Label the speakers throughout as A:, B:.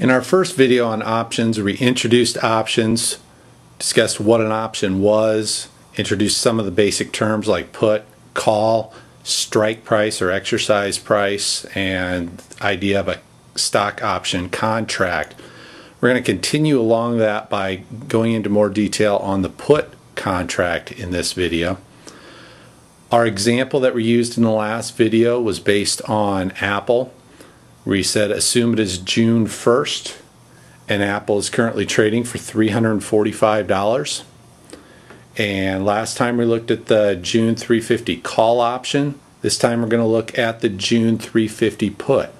A: In our first video on options, we introduced options, discussed what an option was, introduced some of the basic terms like put, call, strike price or exercise price, and idea of a stock option contract. We're going to continue along that by going into more detail on the put contract in this video. Our example that we used in the last video was based on Apple we said assume it is June 1st and Apple is currently trading for $345. And last time we looked at the June 350 call option. This time we're going to look at the June 350 put.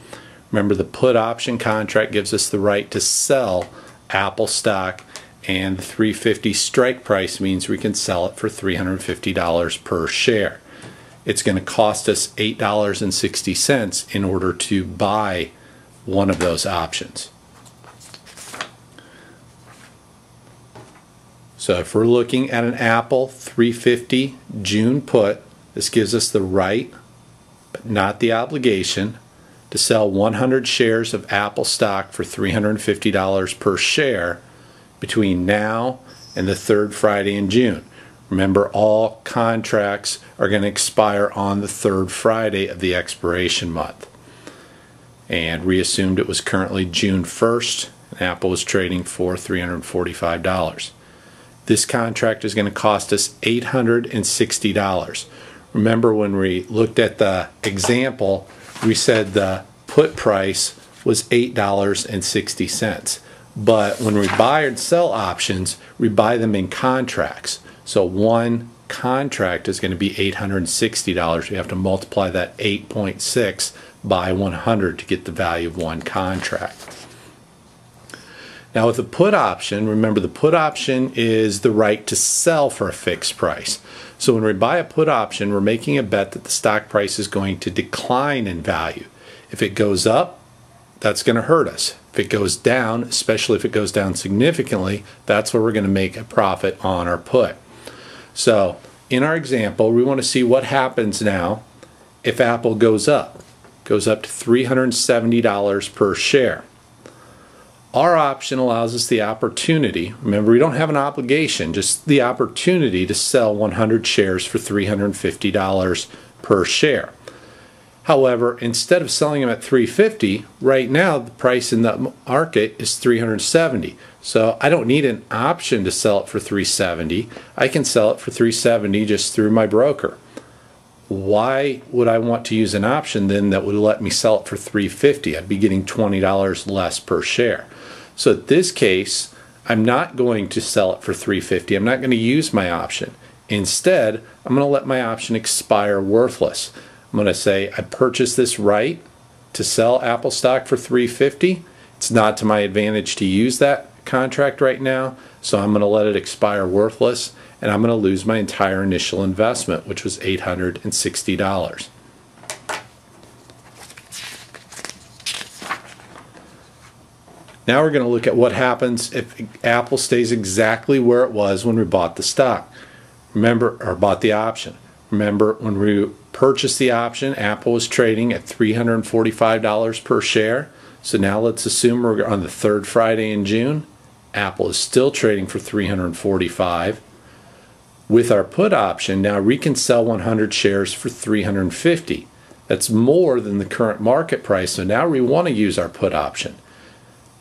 A: Remember the put option contract gives us the right to sell Apple stock and the 350 strike price means we can sell it for $350 per share it's going to cost us $8.60 in order to buy one of those options. So if we're looking at an Apple 350 June put, this gives us the right, but not the obligation, to sell 100 shares of Apple stock for $350 per share between now and the third Friday in June. Remember, all contracts are going to expire on the third Friday of the expiration month. And we assumed it was currently June 1st, and Apple was trading for $345. This contract is going to cost us $860. Remember, when we looked at the example, we said the put price was $8.60. But when we buy and sell options, we buy them in contracts. So one contract is going to be $860. We have to multiply that 8.6 by 100 to get the value of one contract. Now with the put option, remember the put option is the right to sell for a fixed price. So when we buy a put option, we're making a bet that the stock price is going to decline in value. If it goes up, that's going to hurt us. If it goes down, especially if it goes down significantly, that's where we're going to make a profit on our put. So in our example, we want to see what happens now if Apple goes up, goes up to $370 per share. Our option allows us the opportunity, remember we don't have an obligation, just the opportunity to sell 100 shares for $350 per share. However, instead of selling them at 350, right now the price in the market is 370. So I don't need an option to sell it for 370. I can sell it for 370 just through my broker. Why would I want to use an option then that would let me sell it for 350? I'd be getting $20 less per share. So in this case, I'm not going to sell it for 350. I'm not going to use my option. Instead, I'm going to let my option expire worthless. I'm going to say I purchased this right to sell Apple stock for 350. It's not to my advantage to use that contract right now, so I'm going to let it expire worthless and I'm going to lose my entire initial investment, which was $860. Now we're going to look at what happens if Apple stays exactly where it was when we bought the stock. Remember, or bought the option. Remember, when we purchased the option, Apple was trading at $345 per share. So now let's assume we're on the third Friday in June. Apple is still trading for 345. With our put option, now we can sell 100 shares for 350. That's more than the current market price. So now we want to use our put option.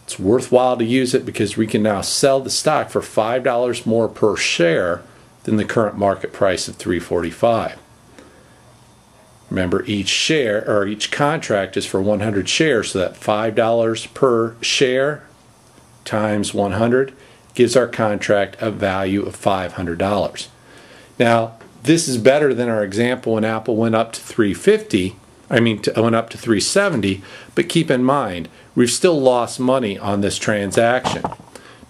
A: It's worthwhile to use it because we can now sell the stock for $5 more per share than the current market price of 345. Remember, each share or each contract is for 100 shares, so that $5 per share times 100 gives our contract a value of $500. Now, this is better than our example when Apple went up to 350. I mean, to, went up to 370. But keep in mind, we've still lost money on this transaction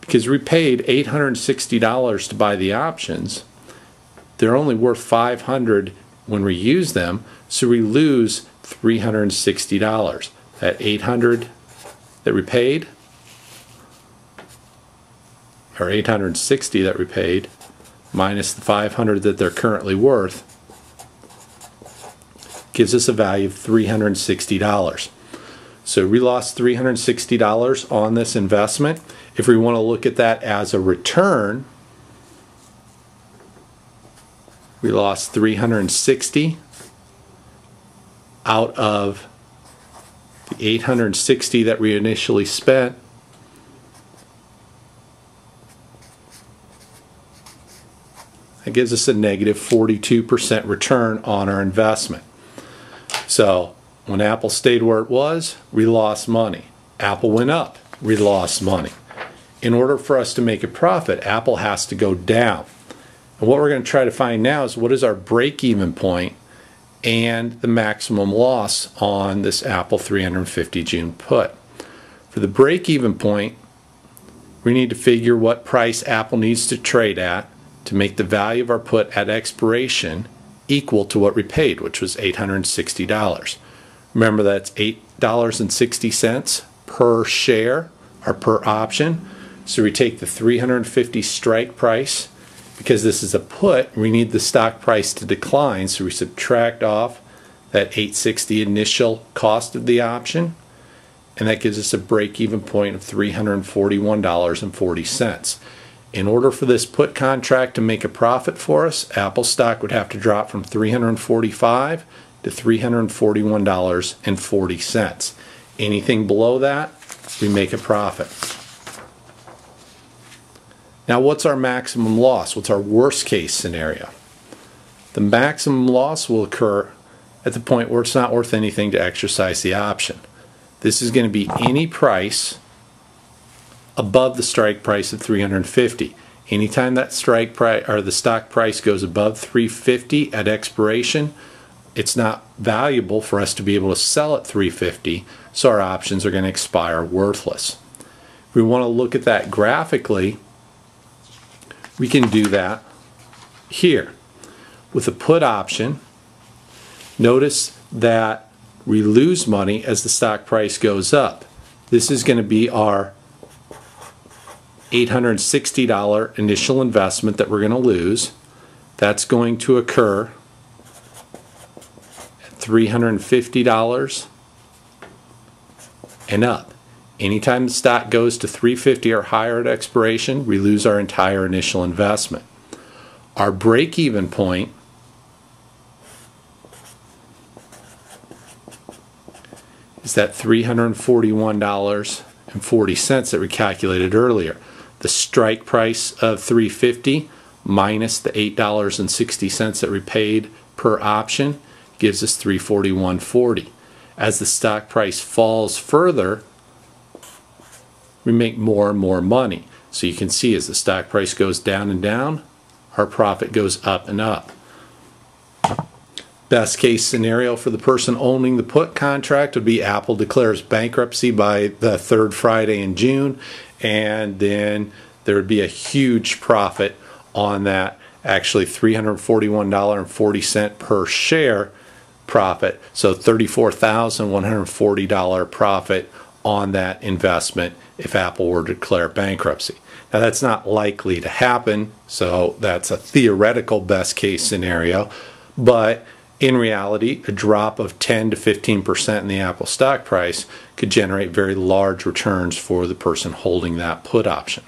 A: because we paid $860 to buy the options. They're only worth 500 when we use them, so we lose $360. That 800 that we paid, or 860 that we paid, minus the 500 that they're currently worth, gives us a value of $360. So we lost $360 on this investment. If we want to look at that as a return, we lost 360 out of the 860 that we initially spent. That gives us a negative 42% return on our investment. So when Apple stayed where it was, we lost money. Apple went up, we lost money. In order for us to make a profit, Apple has to go down. And what we're going to try to find now is what is our break even point and the maximum loss on this Apple 350 June put. For the break even point, we need to figure what price Apple needs to trade at to make the value of our put at expiration equal to what we paid, which was $860. Remember that's $8.60 per share or per option. So we take the 350 strike price because this is a put, we need the stock price to decline, so we subtract off that 860 initial cost of the option, and that gives us a break-even point of $341.40. In order for this put contract to make a profit for us, Apple stock would have to drop from 345 to $341.40. Anything below that, we make a profit. Now, what's our maximum loss? What's our worst case scenario? The maximum loss will occur at the point where it's not worth anything to exercise the option. This is going to be any price above the strike price of 350. Anytime that strike price or the stock price goes above 350 at expiration, it's not valuable for us to be able to sell at 350, so our options are going to expire worthless. If we want to look at that graphically, we can do that here. With a put option, notice that we lose money as the stock price goes up. This is going to be our $860 initial investment that we're going to lose. That's going to occur at $350 and up. Anytime the stock goes to 350 or higher at expiration, we lose our entire initial investment. Our break even point is that $341.40 that we calculated earlier. The strike price of 350 minus the $8.60 that we paid per option gives us 341.40. As the stock price falls further, we make more and more money. So you can see as the stock price goes down and down, our profit goes up and up. Best case scenario for the person owning the put contract would be Apple declares bankruptcy by the third Friday in June, and then there would be a huge profit on that, actually $341.40 per share profit. So $34,140 profit on that investment if Apple were to declare bankruptcy. Now, that's not likely to happen, so that's a theoretical best case scenario. But in reality, a drop of 10 to 15% in the Apple stock price could generate very large returns for the person holding that put option.